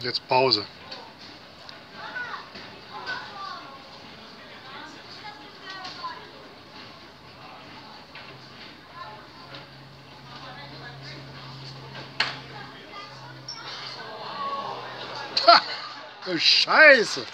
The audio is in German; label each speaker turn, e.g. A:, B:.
A: Jetzt Pause. Ha! Scheiße!